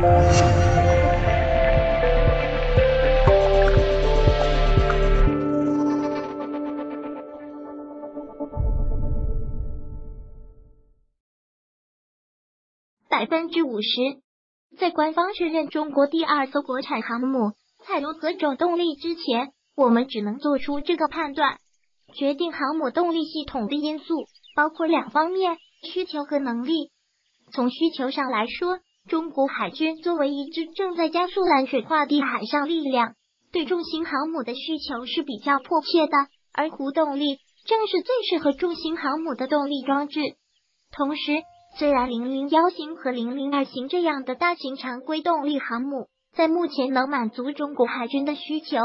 百分之五十，在官方确认中国第二艘国产航母采用何种动力之前，我们只能做出这个判断。决定航母动力系统的因素包括两方面：需求和能力。从需求上来说，中国海军作为一支正在加速蓝水化的海上力量，对重型航母的需求是比较迫切的，而核动力正是最适合重型航母的动力装置。同时，虽然零零幺型和零零二型这样的大型常规动力航母在目前能满足中国海军的需求，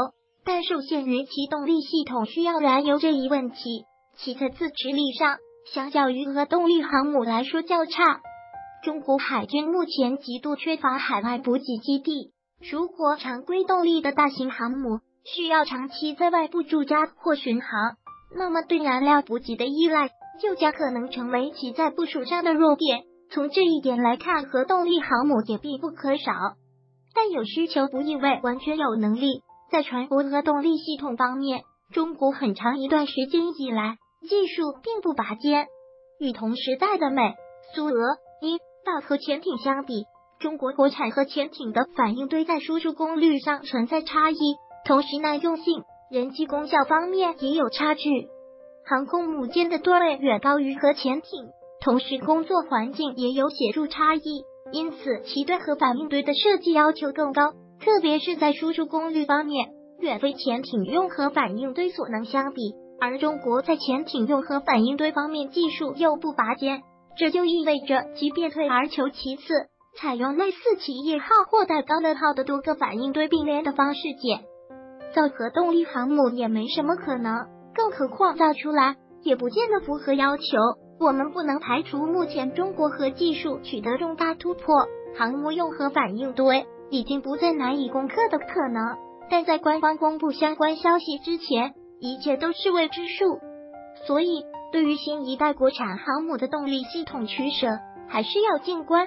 但受限于其动力系统需要燃油这一问题，其在自持力上相较于核动力航母来说较差。中国海军目前极度缺乏海外补给基地，如果常规动力的大型航母需要长期在外部驻扎或巡航，那么对燃料补给的依赖。就将可能成为其在部署上的弱点。从这一点来看，核动力航母也必不可少。但有需求不意味完全有能力。在船舶核动力系统方面，中国很长一段时间以来技术并不拔尖。与同时代的美、苏、俄、英、法核潜艇相比，中国国产核潜艇的反应堆在输出功率上存在差异，同时耐用性、人机功效方面也有差距。航空母舰的吨位远高于核潜艇，同时工作环境也有显著差异，因此其对核反应堆的设计要求更高，特别是在输出功率方面，远非潜艇用核反应堆所能相比。而中国在潜艇用核反应堆方面技术又不拔尖，这就意味着即便退而求其次，采用类似企业号或带高乐号的多个反应堆并联的方式建造核动力航母也没什么可能。更何况造出来也不见得符合要求。我们不能排除目前中国核技术取得重大突破，航母用核反应堆已经不再难以攻克的可能。但在官方公布相关消息之前，一切都是未知数。所以，对于新一代国产航母的动力系统取舍，还是要静观。